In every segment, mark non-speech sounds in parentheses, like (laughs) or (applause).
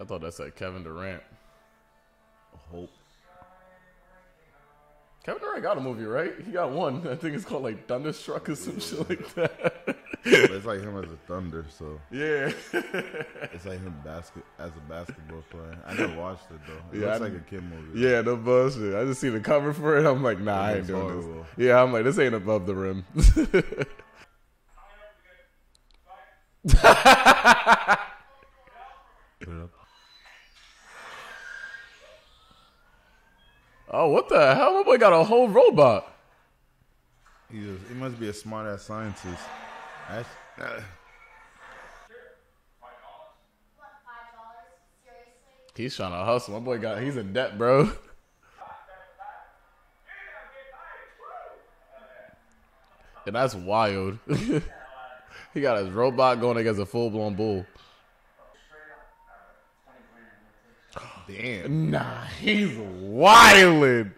I thought that said Kevin Durant. Hope. Kevin Durant got a movie, right? He got one. (laughs) I think it's called like Thunderstruck or some shit like that. it's like him as a thunder, so (laughs) yeah. it's like him basket as a basketball player. I never watched it though. It Yeah, looks I- like a kid movie. yeah, no bullshit. I just see the cover for it. I'm like, nah, I ain't looks doing horrible. this. Yeah, I'm like, this ain't above the rim. (laughs) Put it up. Oh, what the hell? My boy got a whole robot. He, is, he must be a smart ass scientist. That's, uh, What, five dollars? Seriously? He's trying to hustle. My boy got, he's in debt, bro. (laughs) And that's wild. (laughs) he got his robot going against a full blown bull. Damn. Nah, he's wildin'.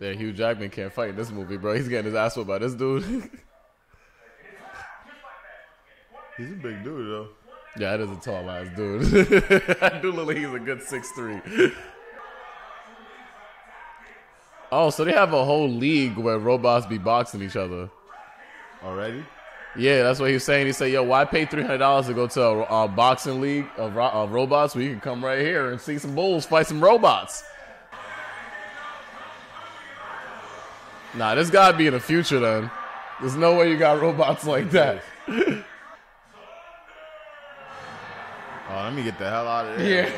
Yeah, Hugh Jackman can't fight in this movie, bro. He's getting his ass whooped by this dude. (laughs) He's a big dude though. yeah, that is a tall ass dude. (laughs) I do look like he's a good six three. Oh, so they have a whole league where robots be boxing each other. Already? Yeah, that's what he was saying. He said, "Yo, why pay three hundred dollars to go to a, a boxing league of, of robots? We can come right here and see some bulls fight some robots." Nah, this gotta be in the future then. There's no way you got robots (laughs) like that. Oh, let me get the hell out of there.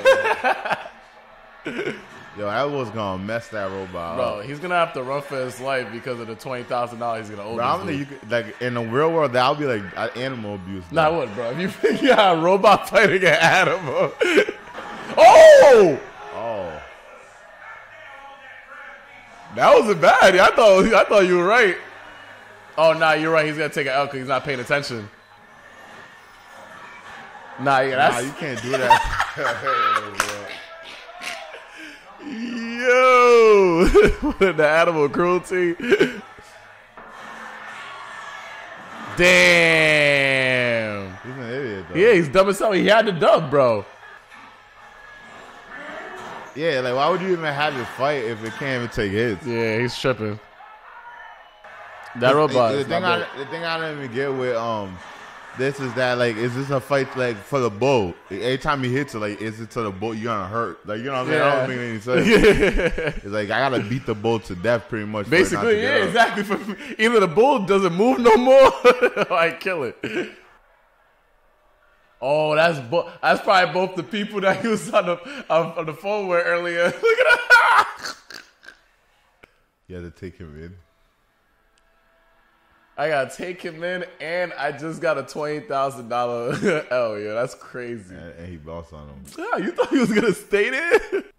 Yeah, (laughs) Yo, that was gonna mess that robot bro, up. he's gonna have to run for his life because of the twenty thousand dollars he's gonna owe. Bro, I this don't think you could, like in the real world that would be like animal abuse. Nah, though. what, bro? If you (laughs) think you got a robot fighting an animal, (laughs) oh, Oh, That wasn't bad. I thought I thought you were right. Oh nah, you're right. He's gonna take an L because he's not paying attention. Nah, yeah, nah, you can't do that. (laughs) yo (laughs) the animal cruelty. Damn. He's an idiot though. Yeah, he's dumb as hell. He had to dub, bro. Yeah, like why would you even have this fight if it can't even take hits? Yeah, he's tripping. That robot. The, is thing I, the thing I don't even get with um, this is that like, is this a fight like for the bull? Every time he hits it, like, is it to the bull? You're gonna hurt. Like, you know what I mean? I don't make any sense. It's like I gotta beat the bull to death, pretty much. for it not to Basically, yeah, exactly. For- Either the bull doesn't move no more, (laughs) or I kill it. Oh, that's bo- that's probably both the people that he was on the on, on the phone with earlier. (laughs) Look at that. You had to take him in. I gotta take him in, and I just got a twenty thousand dollar (laughs) L. Yeah, that's crazy. And, and he bossed on him. Yeah, you thought he was gonna stay there? (laughs)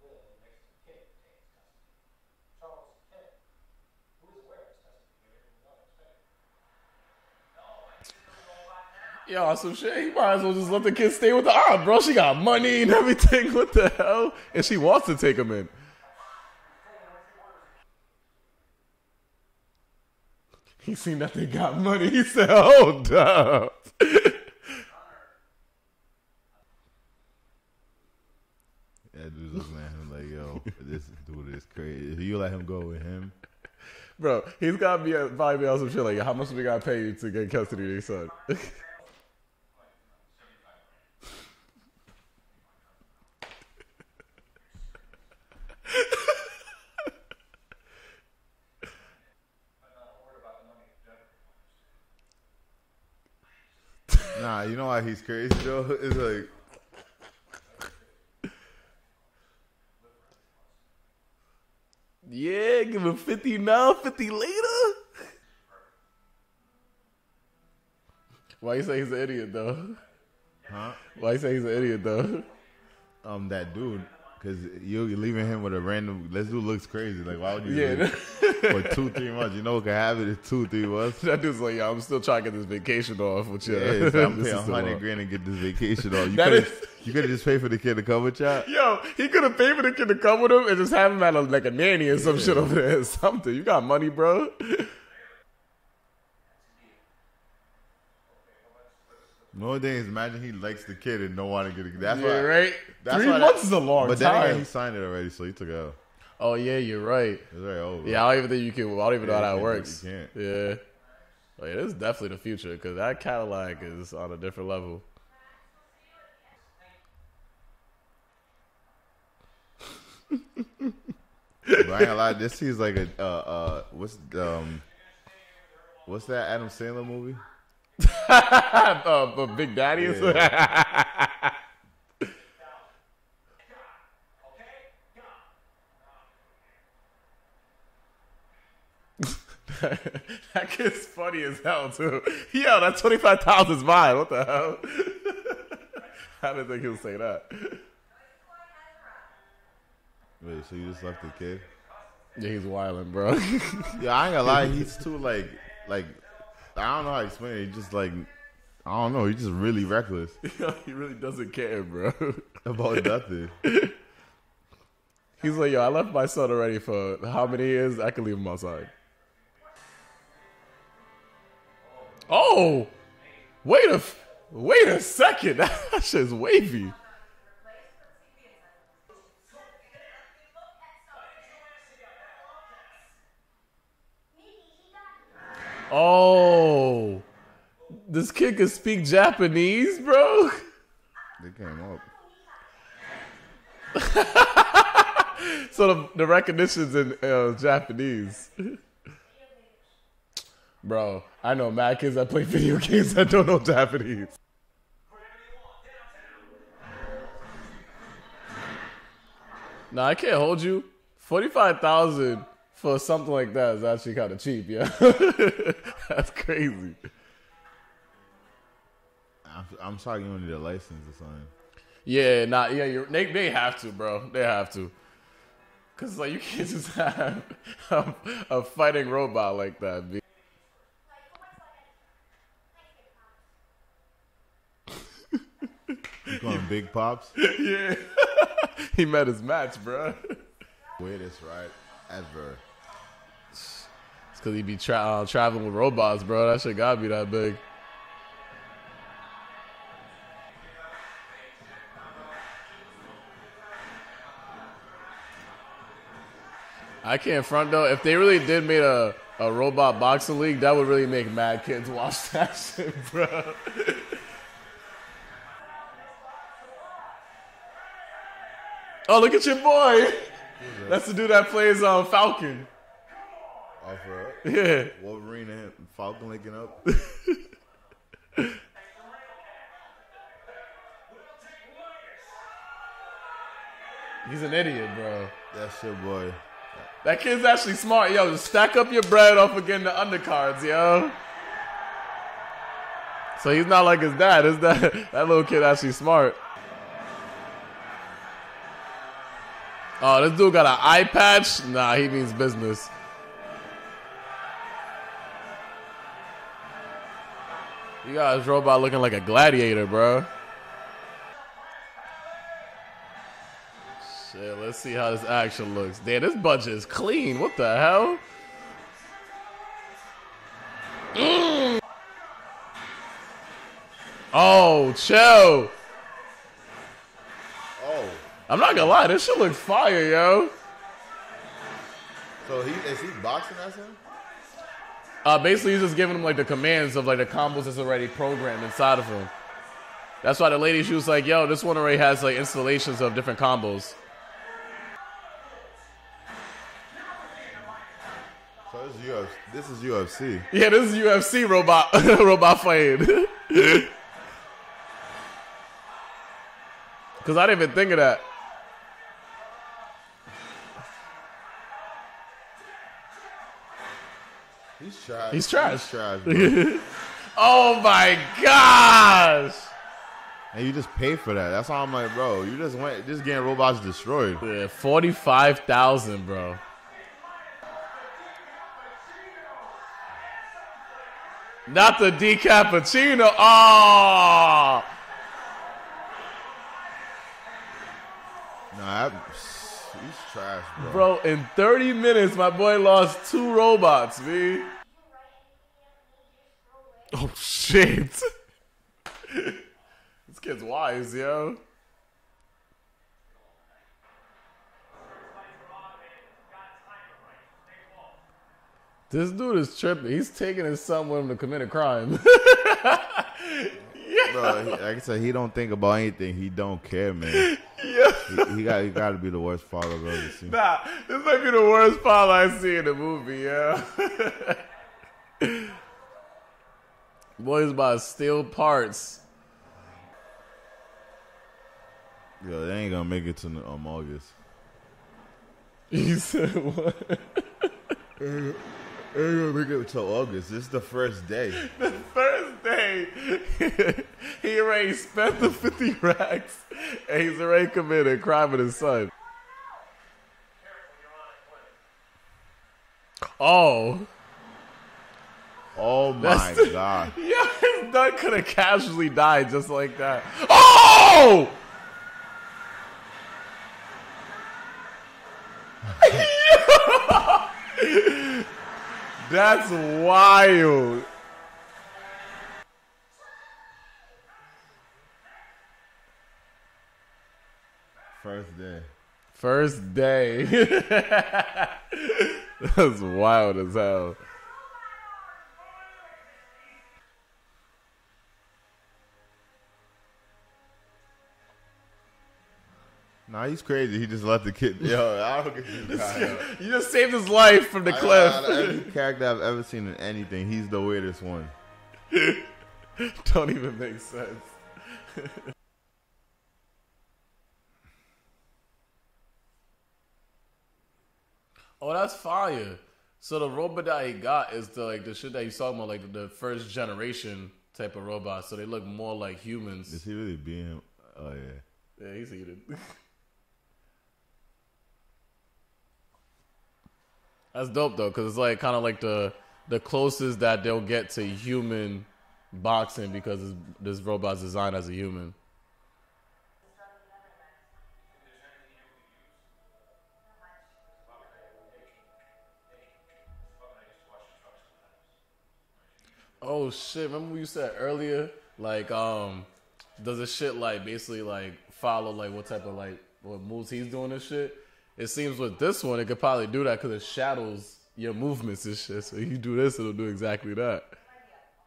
Yo, some shit. He might as well just let the kid stay with the aunt, bro. She got money and everything. (laughs) What the hell? And she wants to take him in. He seen that they got money. He said, "Hold up." Yeah, dude's looking at him like, yo, this dude is crazy. If you let him go with him, Bro, he's gotta be a, probably be on some shit like, how much we gotta pay you to get custody of your son? (laughs) nah, you know why he's crazy though? (laughs) It's like, yeah, give him 50 now, 50 later. Why you say he's an idiot though? huh? Why you say he's an idiot though? Um, that dude, because you you're leaving him with a random. This dude looks crazy. Like, why would you? Yeah, for two, three months. You know what can happen in two, three months. that dude's like, yeah, I'm still trying to get this vacation off with you. Yeah, I'm (laughs) paying hundred grand and get this vacation off. You That could (laughs) you could have just paid for the kid to come with y'all. Yo, he could have paid for the kid to come with him and just have him at a, like a nanny or some shit over there or something. You got money, bro. The only thing is, imagine he likes the kid and don't want to get it. That's Yeah, why, right. That's Three months is a long But then again, time. he signed it already, so he took it out. Oh yeah, you're right. It's over. Yeah, I don't even think you can. I don't even know how that works. you can't. Yeah. Yeah, this is definitely the future because that Cadillac is on a different level. But I ain't gonna lie, this seems like a uh, uh what's um what's that Adam Sandler movie? (laughs) uh, Big Daddy is. (laughs) (laughs) that kid's funny as hell too. Yo, that twenty five thousand is mine. What the hell? (laughs) I didn't think he'll say that. Wait, so you just left the kid? Yeah, he's wilding, bro. (laughs) Yeah, I ain't gonna lie, he's too like like I don't know how to explain it. He's just like I don't know, he's just really reckless he really doesn't care, bro. about nothing. He's like, yo, I left my son already for how many years? I can leave him outside. Oh, wait a, wait a second. (laughs) That shit's wavy. Oh, this kid can speak Japanese, bro. They came up. (laughs) So the, the recognition's in uh, Japanese. (laughs) Bro, I know mad kids that play (laughs) video games that don't know Japanese. Nah, I can't hold you. Forty-five thousand for something like that is actually kind of cheap, yeah. (laughs) That's crazy. I'm, I'm sorry you don't need a license or something. Yeah, nah, yeah, you're, they they have to, bro. They have to. Cause like you can't just (laughs) have a, a fighting robot like that. B. You calling Big Pops? (laughs) Yeah, (laughs) he met his match, bro. Weirdest ride ever. It's cause he be tra- uh, traveling with robots, bro. That shit gotta be that big. I can't front though. If they really did made a, a robot boxing league, that would really make mad kids (laughs) watch that shit, bro. Oh, look at your boy. (laughs) That's the dude that plays um, Falcon. Oh, for real? Yeah. Wolverine and Falcon linking up. (laughs) He's an idiot, bro. That's your boy. That kid's actually smart, yo. Just stack up your bread off again the undercards, yo. So he's not like his dad. His dad, (laughs) that little kid actually smart. Oh, this dude got an eye patch? Nah, he means business. You got his robot looking like a gladiator, bro. Shit, let's see how this action looks. Damn, this budget is clean. What the hell? Mm. Oh, chill. I'm not gonna lie, this shit looks fire, yo. so he is he boxing that son? Uh, basically, he's just giving him like the commands of like the combos that's already programmed inside of him. That's why the lady she was like, "Yo, this one already has like installations of different combos." So this is UFC. This is UFC. Yeah, this is UFC robot (laughs) robot fighting. (laughs) Cause I didn't even think of that. He's trash. He's trash. He's trash. (laughs) Oh my gosh! and you just pay for that. That's why I'm like, bro, you just went just getting robots destroyed. Yeah, forty-five thousand, bro. Not the decappuccino. Oh, ah! Nah, that, he's trash, bro. bro! In thirty minutes, my boy lost two robots, man. Oh shit! (laughs) this kid's wise, yo. This dude is tripping. He's taking his son with him to commit a crime. (laughs) Bro, he- like I said, he don't think about anything. He don't care, man. (laughs) yeah. He, he got he got to be the worst father I've ever seen. Nah, this might be the worst father I see in the movie, yeah. Boys about to steal parts. Yo, they ain't gonna make it to um, August. (laughs) He said what? They ain't gonna make it to August. This is the first day. (laughs) The first day, (laughs) he already spent the 50 racks and he's already committed a crime with his son. Oh. Oh my That's the- god. (laughs) Yeah, his son could have casually died just like that. Oh! (laughs) That's wild. First day. First day. (laughs) That's wild as hell. Nah, he's crazy. He just left the kid. Yo, I don't get this. You just saved his life from the Out cliff. of every (laughs) character I've ever seen in anything, he's the weirdest one. (laughs) Don't even make sense. (laughs) oh, that's fire. So the robot that he got is the like the shit that he's talking about, like the, first generation type of robot. So they look more like humans. Is he really being? Oh yeah. Yeah, he's heated. That's dope though, because it's like kind of like the the closest that they'll get to human boxing because this, robot's designed as a human. Oh shit! Remember what you said earlier? Like, um, does this shit like basically like follow like what type of like what moves he's doing and shit? It seems with this one, it could probably do that because it shadows your movements and shit. So you do this, it'll do exactly that.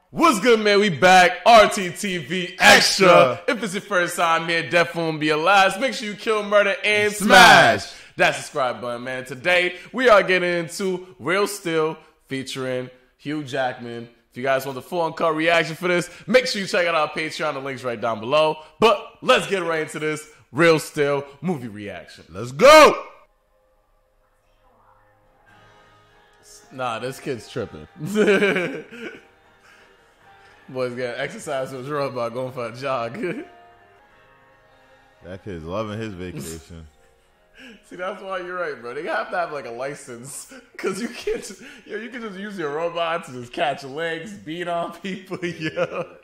What's good, man? We back. RTTV Extra. Extra. If it's your first time here, definitely won't be your last. Make sure you kill, murder, and Smash. smash. That subscribe button, man. Today, we are getting into Real Steel featuring Hugh Jackman. If you guys want the full uncut reaction for this, make sure you check out our Patreon. The link's right down below. But let's get right into this Real Steel movie reaction. Let's go. Nah, this kid's tripping. (laughs) Boy's got exercise with his robot going for a jog. That kid's loving his vacation. (laughs) See, that's why you're right, bro. They have to have like a license (laughs) because you can't. Just, yo, you can just use your robot to just catch legs, beat on people. Yo,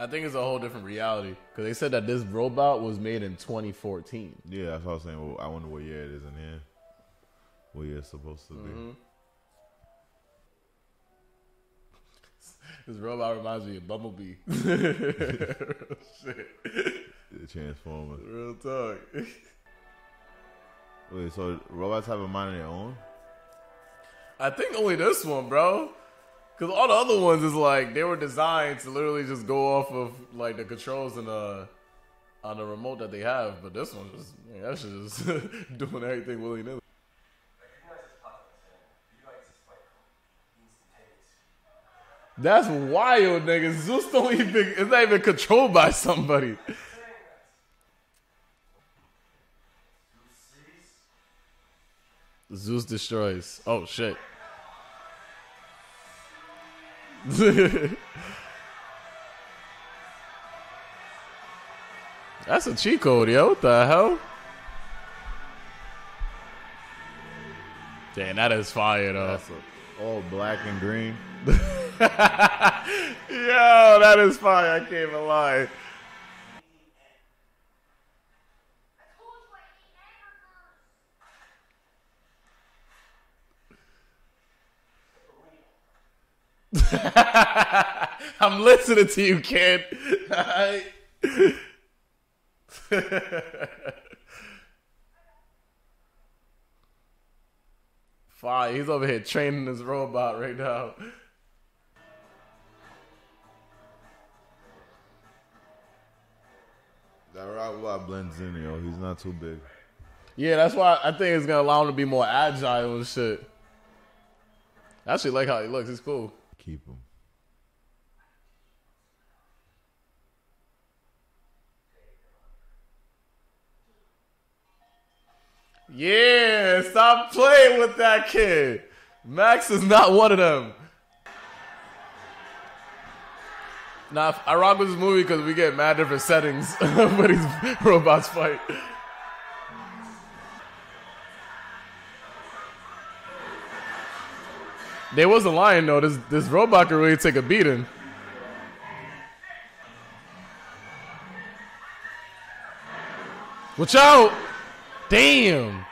I think it's a whole different reality because they said that this robot was made in 2014. yeah, that's what I was saying. Well, I wonder what year it is in here. What year it's supposed to be. Mm-hmm. (laughs) This robot reminds me of Bumblebee. Shit, (laughs) The Transformers. real talk. Wait, so robots have a mind of their own? I think only this one, bro. Because all the other ones is like they were designed to literally just go off of like the controls and the on the remote that they have. But this one just man, is (laughs) doing everything willy nilly. That's wild, nigga. Zeus don't even it's not even controlled by somebody. Zeus destroys. Oh shit. (laughs) That's a cheat code, yo. What the hell? Damn, that is fire though. That's a, all black and green. (laughs) Yo, that is fire. I can't even lie. (laughs) I'm listening to you, kid. (laughs) Fine, he's over here training his robot right now. That robot blends in, yo. He's not too big. Yeah, that's why I think it's gonna allow him to be more agile and shit. I actually like how he looks. He's cool. Keep him. Yeah, stop playing with that kid. Max is not one of them. Nah, I rock with this movie because we get mad different settings (laughs) when these (laughs) robots fight. They wasn't lying though. This this robot could really take a beating. Watch out! Damn.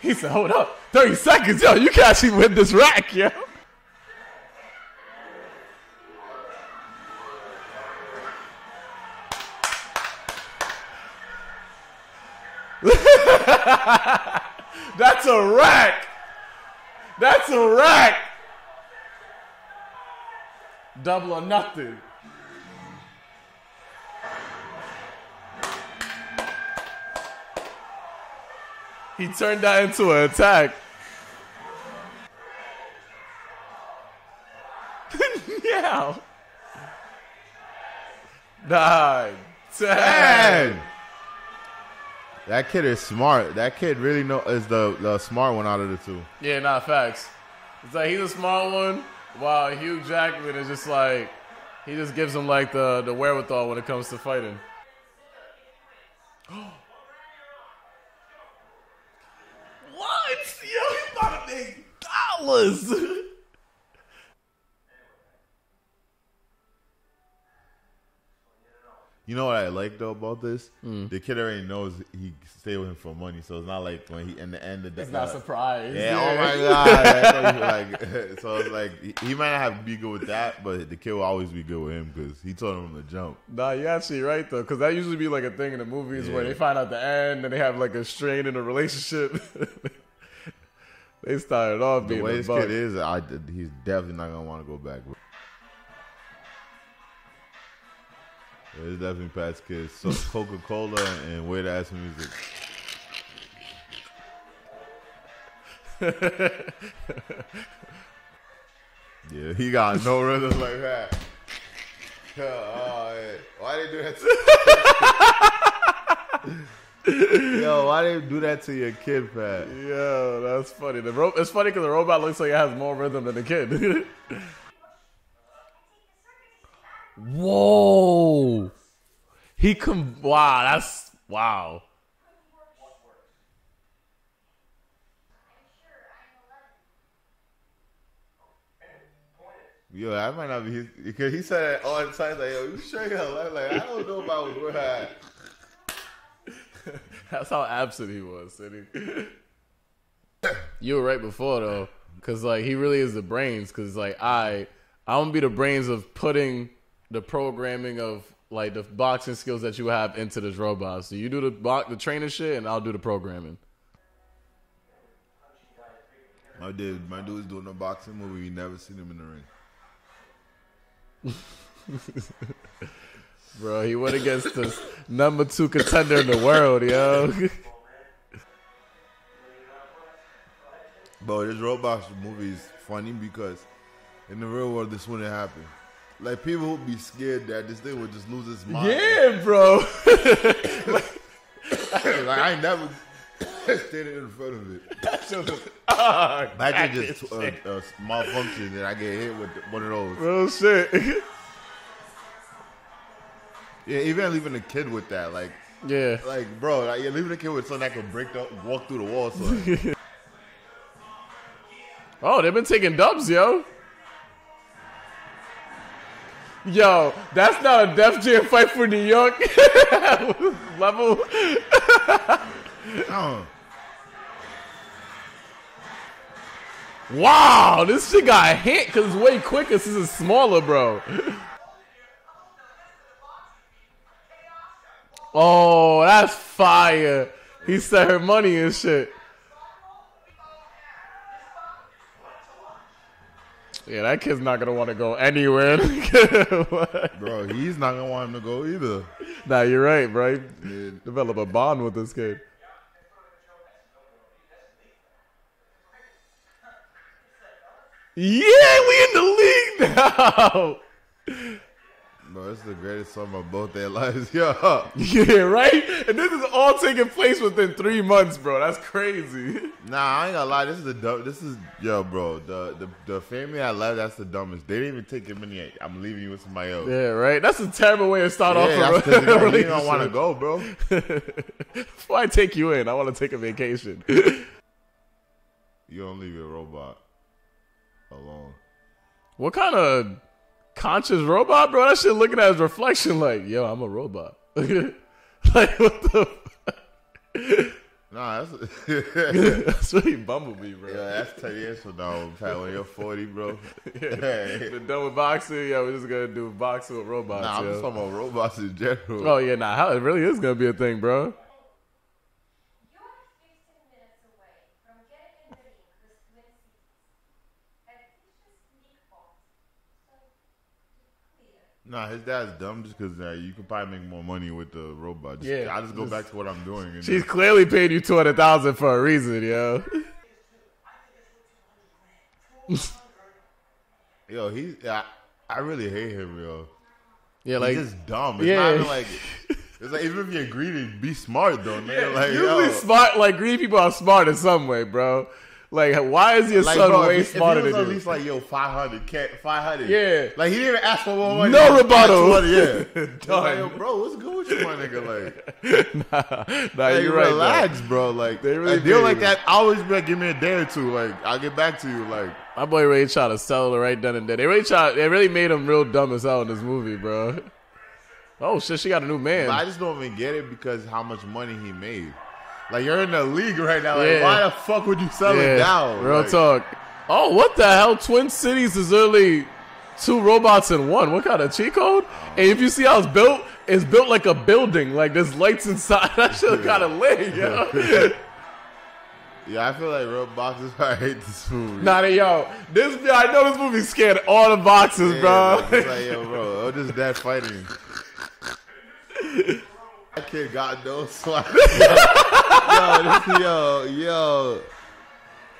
He said, hold up. 30 seconds, yo. You can actually win this rack, yo. (laughs) That's a rack. That's a rack. Double or nothing. He turned that into an attack. (laughs) yeah. Nine. Ten. Man! That kid is smart. That kid really know is the, the smart one out of the two. Yeah, not facts. It's like he's a smart one, while Hugh Jackman is just like he just gives him like the the wherewithal when it comes to fighting. (gasps) what? Yo, he about to make dollars. (laughs) You know what I like though about this? The kid already knows he stayed with him for money, so it's not like when he in the end of the He's not uh, surprised. Yeah, oh my god! (laughs) Like, (laughs) so it's like he- he might not have to be good with that, but the kid will always be good with him because he told him to jump. Nah, you're actually right though, because that usually be like a thing in the movies where they find out the end and they have like a strain in a relationship. (laughs) they started off The being way a this buck. kid is, I, he's definitely not gonna want to go back. It's definitely past kids. So Coca Cola and weird ass music. (laughs) yeah, he got no rhythm like that. Oh. Why they do that? To- (laughs) Yo, why they do that to your kid, Pat? Yeah, that's funny. The ro- it's funny because the robot looks like it has more rhythm than the kid. (laughs) Whoa! He com. Wow, that's wow. Yo, that might not be his because he said that all the time. Like, yo, you sure you're alive? Like, I don't know about where I. (laughs) That's how absent he was, City. (laughs) you were right before though, because like he really is the brains. Because like I, I to be the brains of putting the programming of like the boxing skills that you have into this robot. So you do the bo- the training shit, and I'll do the programming. My dude, my dude's doing a boxing movie. You never seen him in the ring. (laughs) Bro, he went against the number two contender in the world, yo. Bro, this Roblox movie is funny because in the real world, this wouldn't happen. Like people would be scared that this thing would just lose its mind. yeah, bro. (laughs) (laughs) like I ain't never (laughs) standing in front of it. That's Ah, Imagine just a uh, malfunction and I get hit with one of those. Real shit. Yeah, even leaving a kid with that, like, yeah. like bro, like, you're leaving a kid with something that can break the walk through the wall. So Oh, they've been taking dubs, yo. Yo, that's not a Def Jam fight for New York (laughs) level. Wow, this shit got hit because it's way quicker since it's smaller, bro. Oh, that's fire. He said her money and shit. Yeah, that kid's not gonna want to go anywhere. (laughs) Bro, he's not gonna want him to go either. nah, you're right, bro. Yeah. Develop a bond with this kid. Yeah, we in the league now. (laughs) Bro, this is the greatest summer of both their (laughs) lives. Yo. (laughs) Yeah, right? And this is all taking place within three months, bro. That's crazy. (laughs) Nah, I ain't gonna lie. This is the dumb. This is yo, bro. The the the family I left. That's the dumbest. They didn't even take him in yet. I'm leaving you with somebody else. Yeah, right? That's a terrible way to start off Yeah, that's because you don't want to go, bro. Before I take you in, I want to take a vacation. You don't leave your robot alone. what kind of conscious robot, bro? That shit looking at his reflection like, yo, I'm a robot. (laughs) like, what the Nah, that's (laughs) (laughs) That's really Bumblebee, bro. yeah, that's ten years from now, Pat. When you're 40, bro. Yeah. Hey. We're done with boxing. Yeah, we're just gonna do boxing with robots. Nah, I'm yo. just talking about robots in general. Oh yeah, nah, how it really is gonna be a thing, bro. You're 15 minutes away from getting in the ring with Twin Cities. And it's just Nick Fox. So, be clear. Nah, his dad's dumb just because uh, you could probably make more money with the robot. Just, Yeah, I just go just- back to what I'm doing. And She's clearly paid you two hundred thousand for a reason, yo. (laughs) yo, he, I, I really hate him, yo. Yeah, like He's just dumb. It's Yeah. not even like it's like even if you're greedy, be smart though. Nigga. (laughs) like usually yo, smart. Like greedy people are smart in some way, bro. Like, why is your like son bro, way smarter if he was than at you? least like yo 500, K, 500. Yeah. like he didn't even ask for more money. No rebuttal. money, (laughs) Yeah, like, yo, (laughs) bro, what's good with you, my nigga? Like, (laughs) nah, like you're right. though. relax, bro. Like They really a deal like that, I always be like, give me a day or two. Like I'll get back to you. Like My boy Ray tried to sell it right then and there. They really tried. They really made him real dumb as hell in this movie, bro. Oh shit, she got a new man. But I just don't even get it because how much money he made. Like you're in the league right now. Like Yeah. why the fuck would you sell it down? Real Like, talk. Oh, what the hell? Twin Cities is literally two robots in one. What kind of cheat code? And if you see how it's built, it's built like a building. Like there's lights inside. (laughs) That shit kind of lit, yo. (laughs) Yeah, I feel like real boxes. (laughs) I hate this movie. nah, they- yo, this I know this movie scared all the boxes, Yeah, bro. like, it's like, yo, bro, just that fighting. That kid got no (laughs) swag. (laughs) yo, this, (laughs) yo, yo.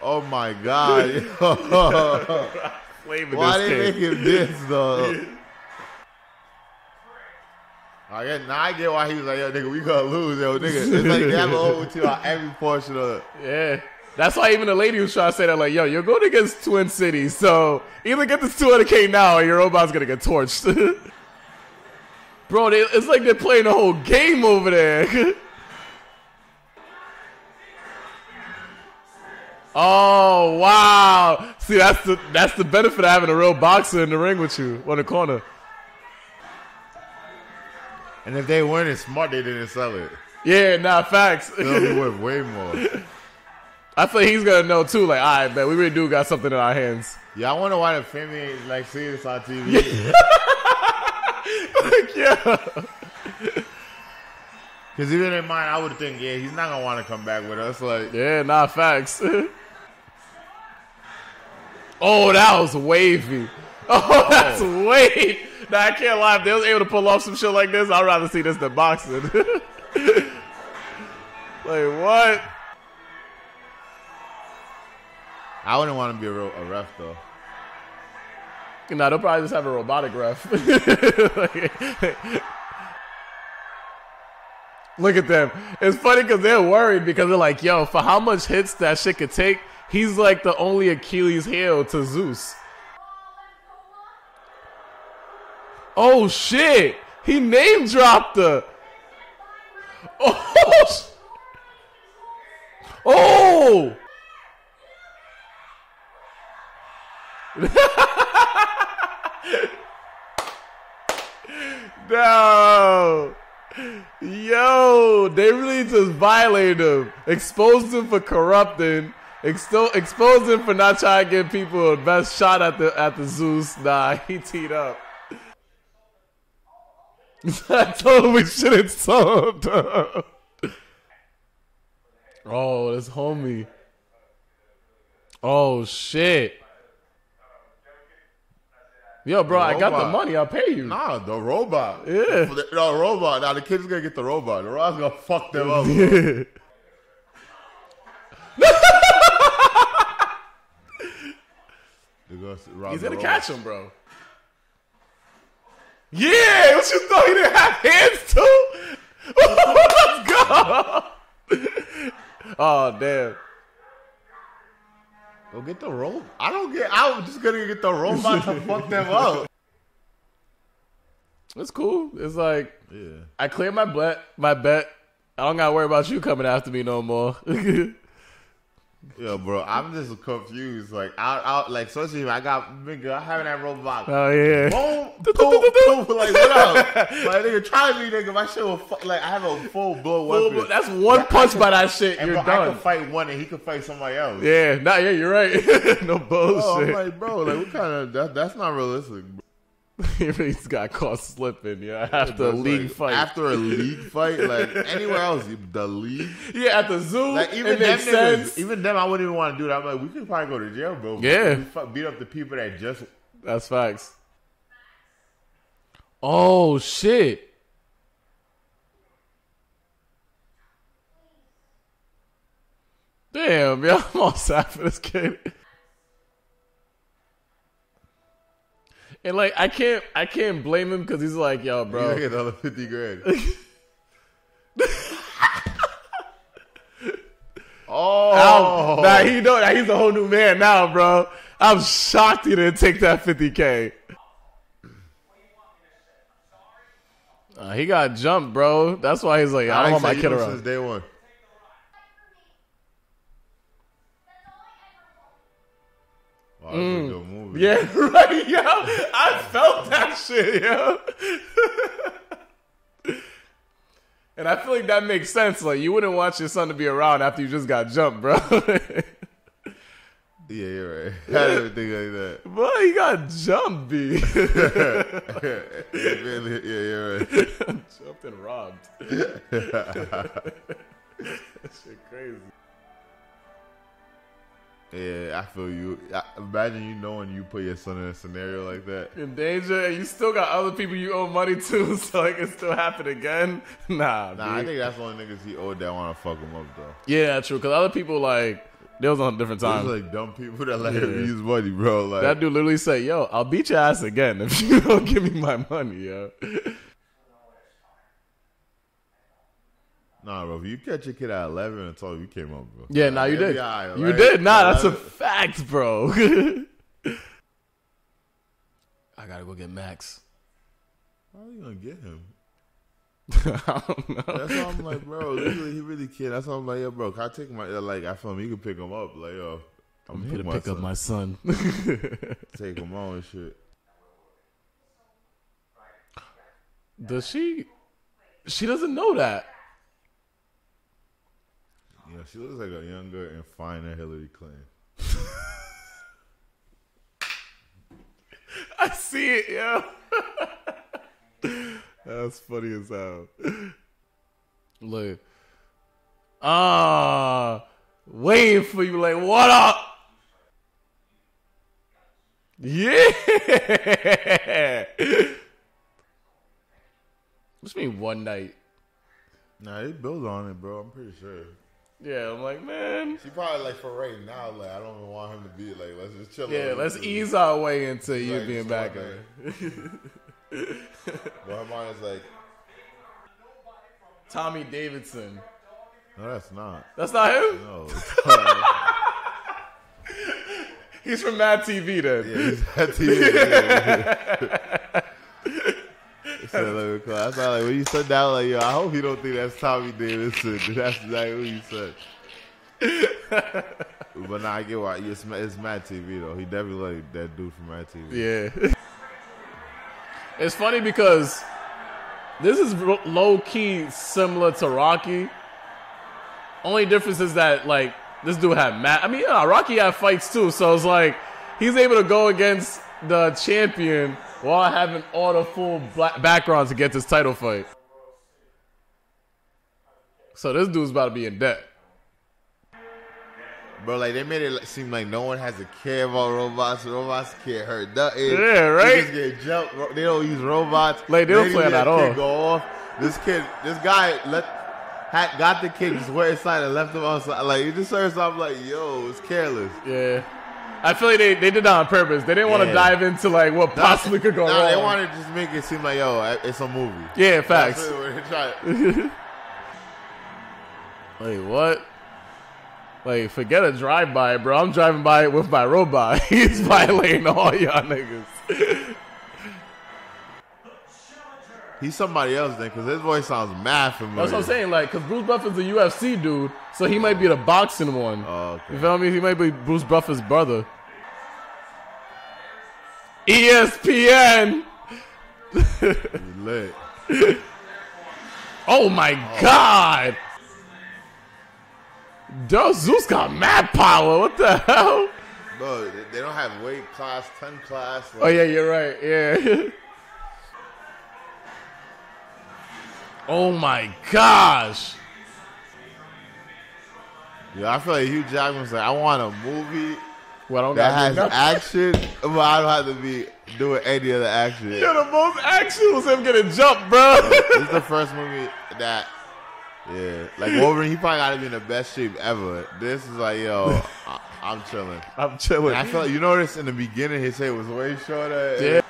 Oh my god. Yo. Why this they kid. make him this though? I get now I get why he was like, yo, nigga, we gonna lose, yo, nigga. It's like they have an overture on every portion of it. Yeah. That's why even the lady was trying to say that, like, yo, you're going against Twin Cities, so either get this 200k now or your robot's gonna get torched. Bro, they, it's like they're playing a whole game over there. (laughs) oh wow! See, that's the that's the benefit of having a real boxer in the ring with you on the corner. And if they weren't as smart, they didn't sell it. Yeah, nah, facts. They'll be (laughs) worth way more. I feel like he's gonna know too. Like, all right, man, we really do got something in our hands. Yeah, I wonder why the family ain't like seeing this on TV. (laughs) Like, yeah. Because even in mine, I would think, yeah, he's not gonna want to come back with us. Like, Yeah, nah, facts. (laughs) oh, that was wavy. (laughs) Oh, that's oh. wavy. Nah, I can't lie. If they was able to pull off some shit like this, I'd rather see this than boxing. (laughs) like, what? I wouldn't want to be a, real, a ref though. Nah, they'll probably just have a robotic ref. (laughs) Look at them. It's funny because they're worried because they're like, yo, for how much hits that shit could take, he's like the only Achilles heel to Zeus. Oh shit! He name dropped her. (laughs) Oh! Oh! (laughs) No! Yo, they really just violated him, exposed him for corrupting, Exto- expose him for not trying to give people the best shot at the at the Zeus. Nah, (laughs) he teed up. (laughs) I told him we shouldn't sold. oh, this homie. Oh shit. Yo, bro, I got the money. I'll pay you. Nah, the robot. Yeah. The, no, robot. Now the kid's gonna get the robot. The robot's gonna fuck them up. Gonna (laughs) He's gonna catch him, bro. Yeah, what you thought he didn't have hands too? (laughs) Let's go. (laughs) oh damn. Go get the robot. I don't get. I'm just gonna get the robot to (laughs) fuck them up. It's cool. It's like Yeah. I cleared my bet. My bet. I don't gotta worry about you coming after me no more. (laughs) Yeah, bro. I'm just confused. Like, I, I like, especially if I got nigga I having that robot. oh yeah. Boom, (laughs) boom, boom. Like, what up? (laughs) Like, nigga, try me, nigga. My shit will fu- like, I have a full blow weapon. That's one punch by that shit. and You're bro, I can fight one and he can fight somebody else. Yeah, nah, yeah, you're right. (laughs) no bullshit. Oh, I'm like, bro, like, what kind of that? That's not realistic. Bro. (laughs) He's got caught slipping. Yeah, after a league like, fight. After a league (laughs) fight, like anywhere else, the league. yeah, at the zoo. Like even them makes niggas, sense. even them, I wouldn't even want to do that. I'm like, we could probably go to jail, bro. Yeah. beat up the people that just. That's facts. Oh shit. Damn, yeah, I'm all sad for this kid. And like I can't I can't blame him because he's like, yo, Bro, bro. get another fifty grand. (laughs) oh, Nah, he know that he's a whole new man now, bro. I'm shocked he didn't take that 50k. Uh, he got jumped, bro. That's why he's like, I don't want my kid you around. since day one. That's a good movie. Mm. Yeah, (laughs) right, yo. I felt that shit, yo. (laughs) and I feel like that makes sense. Like, you wouldn't want your son to be around after you just got jumped, bro. (laughs) Yeah, you're right. I didn't think like that. Boy, he got jumped, B. Really, yeah, you're right. jumped and robbed. that shit crazy. Yeah, I feel you. I, imagine you knowing you put your son in a scenario like that. In danger, and you still got other people you owe money to, (laughs) so like it can still happen again. (laughs) Nah, Nah, I think that's the only niggas he owed that want to fuck him up though. yeah, true. Because other people like they was on a different There's time. like dumb people that let Yeah. him use money, bro. Like that dude literally said, "Yo, I'll beat your ass again if (laughs) you don't give me my money, yo." Nah, bro. If you catch your kid at eleven and told you came up, bro. Yeah, nah, you did. FBI, You did. Nah, that's a fact, bro. (laughs) I gotta go get Max. How are you gonna get him? (laughs) I don't know. That's why I'm like, bro. He really, he really can. That's why I'm like, yo, bro. Can I take my like? I feel him. You can pick him up. Like, yo, I'm, I'm here to pick up son. my son. (laughs) take him on and shit. Does she? She doesn't know that. Know, she looks like a younger and finer Hillary Clinton. (laughs) I see it, yo. (laughs) That's funny as hell. Look. Ah, waiting for you, like, what up? Yeah. (laughs) Just mean one night. Nah, they build on it, bro. I'm pretty sure. Yeah, I'm like, man. She probably like for right now. Like, I don't even want him to be like, let's just chill. Yeah, let's ease our way into you Like, being back. in. (laughs) But her mind is like, Tommy Davidson. no, that's not. That's not him. No. (laughs) He's from Mad TV then. Yeah, he's that TV. (laughs) So, like, I thought like when you said that, like yo, I hope you don't think that's Tommy Davidson. That's exactly what you said. (laughs) but nah, I get why it's, it's Mad TV though. He definitely like that dude from Mad TV. Yeah. (laughs) It's funny because this is low key similar to Rocky. Only difference is that like this dude had Matt. I mean, yeah, Rocky had fights too, so it's like he's able to go against the champion while having all the full black background to get this title fight. So this dude's about to be in debt. Bro, like they made it seem like no one has to care about robots. Robots can't hurt nothing. Yeah, right? They just get jumped. They don't use robots. Like, they don't play at all. Go off. This kid, this guy let had, got the kid just went inside and left him outside. Like you just heard something like, "Yo, it's careless." Yeah. I feel like they, they did that on purpose. They didn't want to Yeah. dive into like what possibly could go nah, wrong. They wanted to just make it seem like, "Yo, it's a movie." yeah, facts. Really what they tried. (laughs) Wait, what? Like, forget a drive by, bro. I'm driving by with my robot. (laughs) He's violating all y'all niggas. He's somebody else then, because his voice sounds mad familiar. That's what I'm saying. Like, because Bruce Buffer's a UFC dude, so he might be the boxing one. Oh, okay. You feel me? He might be Bruce Buffer's brother. ESPN. Lit. Oh my oh. god. Duh, Zeus got mad power. What the hell? Bro, they- don't have weight class, ten class. Oh yeah, you're right. Yeah. (laughs) oh my gosh. Yeah, I feel like Hugh Jackman's like, I want a movie Well, I don't that gotta has action, but I don't have to be doing any of the action. Yeah, the most action was him getting jumped, bro. this is the (laughs) first movie that, yeah, like Wolverine, he probably got to be in the best shape ever. This is like, yo, (laughs) I, I'm chilling. I'm chilling. And I feel like you noticed in the beginning his hair was way shorter. Yeah.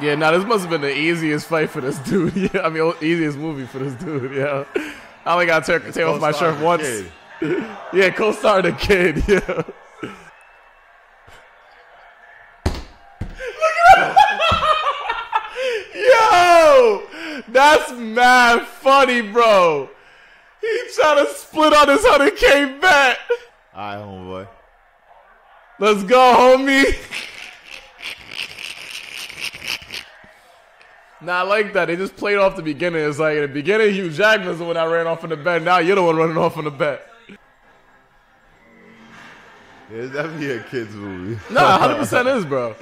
Yeah, now this must have been the easiest fight for this dude. (laughs) Yeah, I mean, easiest movie for this dude. Yeah, I only got to take, off my shirt once. (laughs) Yeah, co-star the kid. (laughs) Yeah. Look at that! Yo, that's mad funny, bro. He trying to split on his hundred K bet. All right, homeboy. Let's go, homie. Nah, I like that. They just played off the beginning. It's like in the beginning, Hugh Jackman's the one that ran off in the bet. Now you're the one running off in the bet. Yeah, it's definitely a kids movie. Nah, 100% is, bro.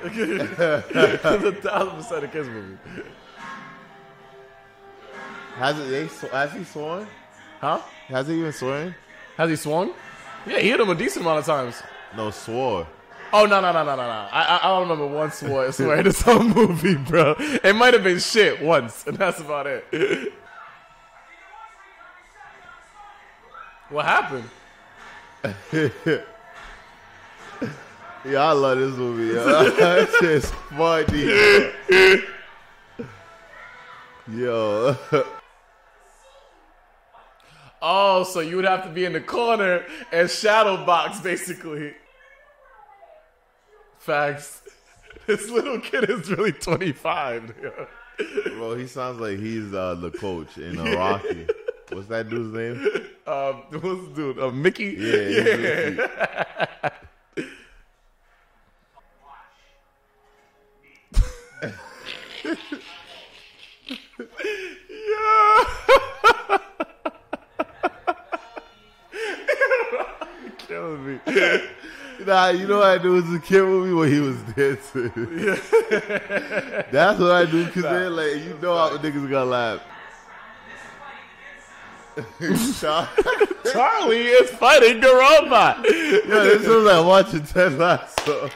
(laughs) it's a thousand percent a kids movie. Has it? They, has he sworn? Huh? Has he even sworn? Has he swung? Yeah, he hit him a decent amount of times. No, swore. Oh no no no no no no! I I, remember one swear swear this whole movie, bro. It might have been shit once, and that's about it. what happened? (laughs) Yeah, I love this movie. Yo. (laughs) that shit's funny. Yo. Oh, so you would have to be in the corner and shadow box, basically. Facts. (laughs) This little kid is really 25. yo. Bro, he sounds like he's uh, the coach in uh, Rocky. What's that dude's name? Um, what's the dude? Uh, Mickey? Yeah, Mickey. Yeah. (laughs) Nah, you know what I do as a kid movie when he was dancing. (laughs) That's what I do because then, like, you know how niggas gonna laugh. (laughs) (laughs) Charlie is fighting the robot. Yeah, this is like watching Ted Lasso.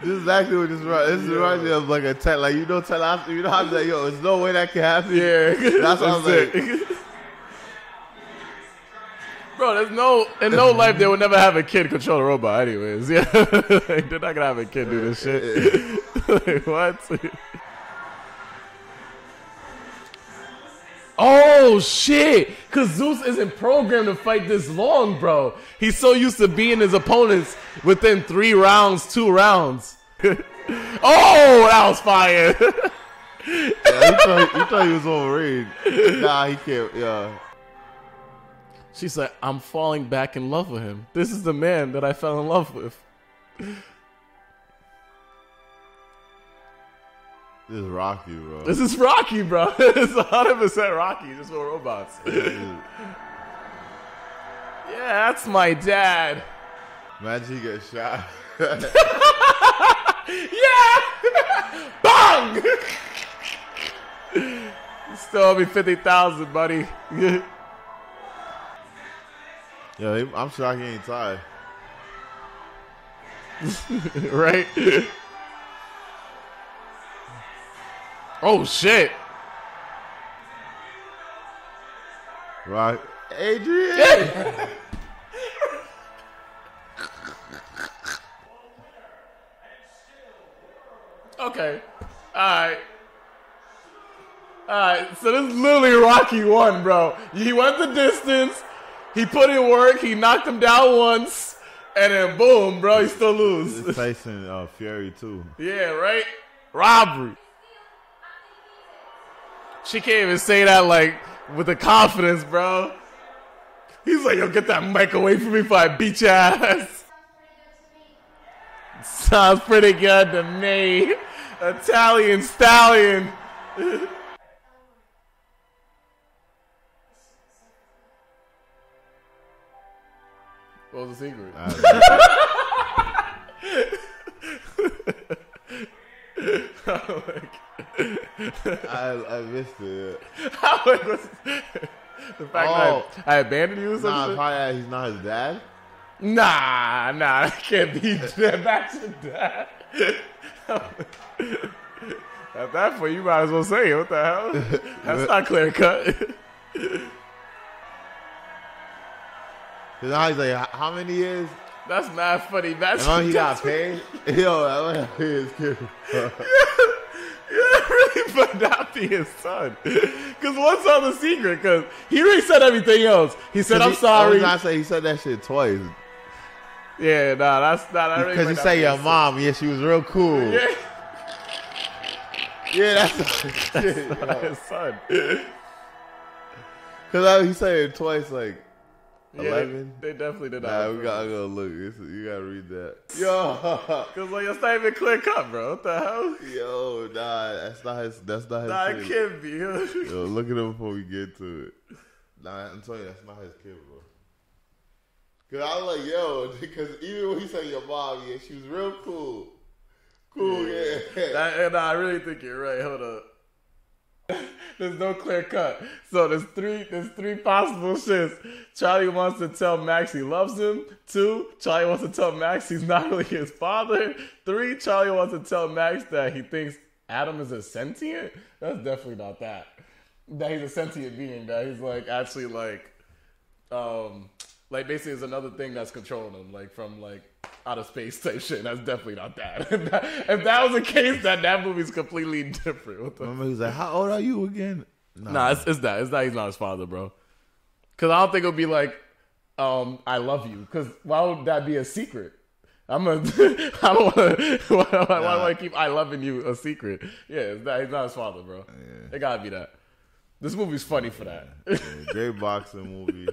This is exactly what this reminds. This reminds me of like a Ted, like you know Ted Lasso. You know how I'm like, yo, there's no way that can happen. Yeah, That's what I was like. Bro, there's no in no life they would never have a kid control a robot. Anyways, (laughs) yeah, they're not gonna have a kid do this shit. (laughs) Like, what? Oh shit! Cause Zeus isn't programmed to fight this long, bro. He's so used to beating his opponents within three rounds, two rounds. (laughs) oh, that was fire! Yeah, he, thought, he thought he was Wolverine. Nah, he can't. Yeah. She's like, I'm falling back in love with him. This is the man that I fell in love with. This is Rocky, bro. This is Rocky, bro. (laughs) it's 100% Rocky, just for robots. (laughs) yeah, that's my dad. Imagine he gets shot. (laughs) Yeah! Bang! Still owe me 50000 buddy. Yo, he- I'm shocked he ain't tired. (laughs) right? Oh, shit. Right? Adrian! (laughs) Okay. Alright. Alright, so this is literally Rocky 1, bro. He went the distance, he put in work, he knocked him down once, and then boom, bro, he still lose. It's Tyson uh, Fury, too. yeah, right? Robbery. She can't even say that like with the confidence, bro. He's like, yo, get that mic away from me before I beat your ass. Sounds pretty good to me. Sounds pretty good to me. Italian stallion. (laughs) what was the secret? I, (laughs) I missed it. How (laughs) like, was the fact Oh. that I, oh. I abandoned you or Nah, something? probably uh, he's not his dad. Nah, nah, that can't be (laughs) that back to that. At that point, you might as well say it. What the hell? That's not clear cut. Cause now he's like, how many years? That's not funny. That's And he got paid. (laughs) (laughs) Yo, I want to his kid. Yeah, really, but not be his son. (laughs) Because what's on the secret? Because he already said everything else. He said, "I'm I sorry." not saying he said that shit twice. yeah, nah, that's not. I really Because he not said your his mom, yeah, she was real cool. Yeah, Yeah, that's shit. not his son. Because he said it twice, like, Yeah, 11? They definitely did not. nah, we gotta go look. It's, you gotta read that. (laughs) Yo, Because like it's not even clear cut, bro. What the hell? yo, nah, that's not his. That's not his. Nah, kid. it can't be. (laughs) Yo, look at him before we get to it. Nah, I'm telling you, that's not his kid, bro. Cause I was like, yo, (laughs) because even when he said your mom, yeah, she was real cool. Cool, yeah. That, eh, and I really think you're right. Hold up. There's no clear cut. So there's three. There's three possible shits. Charlie wants to tell Max he loves him. Two, Charlie wants to tell Max he's not really his father. Three, Charlie wants to tell Max that he thinks Atom is a sentient. That's definitely not that. That he's a sentient being. That he's like actually like, um, like basically is another thing that's controlling him, like from like outer space type shit. That's definitely not (laughs) that. if, that was the case, then that movie's completely different. What the Remember, he like, how old are you again? Nah, Nah, it's, it's that. It's that he's not his father, bro. Because I don't think it'll be like, um, I love you. Because why would that be a secret? I'm a. (laughs) I don't want to. (laughs) Why, why, why do I keep I loving you a secret? Yeah, it's that. He's not his father, bro. Yeah. It gotta be that. This movie's funny for that. Yeah, great boxing movie.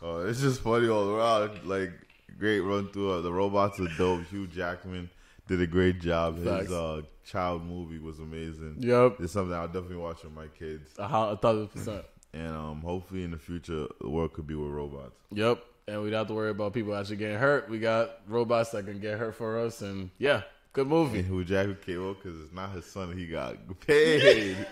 Uh, it's just funny all around. Like great run through. Uh, the robots are dope. Hugh Jackman did a great job. Facts. His uh, child movie was amazing. Yep. It's something I'll definitely watch with my kids. A a thousand percent. And um, hopefully in the future, the world could be with robots. Yep. And we don't have to worry about people actually getting hurt. We got robots that can get hurt for us. And yeah, good movie. And Hugh Jackman came up because it's not his son. He got (laughs) paid.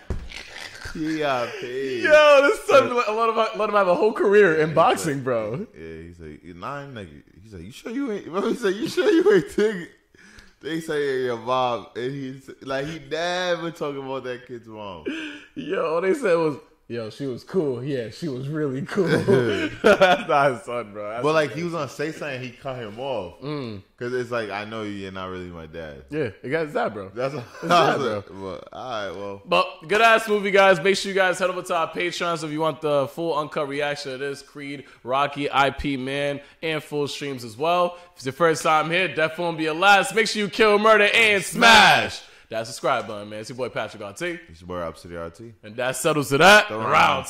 He. Yo, this son let him, let him have a whole career in boxing, bro. Yeah, he's like nine nigga. He's like, you sure you ain't? He said, you sure you ain't? They say your mom, and he's like, he never talking about that kid's mom. Yo, all they said was, yo, she was cool. Yeah, she was really cool. (laughs) That's not his son, bro. That's- But like, he was gonna say something, he cut him off mm. because it's like, I know you're not really my dad. yeah, it got that, bro. That's that, what. But all right, well, But good ass movie, guys. Make sure you guys head over to our Patreon so if you want the full uncut reaction of this Creed, Rocky, IP Man, and full streams as well. If it's your first time here, definitely won't be your last. Make sure you kill, murder, and smash that subscribe button, man. It's your boy Patrick RT, it's your boy Rhapsody RT. and that settles it at round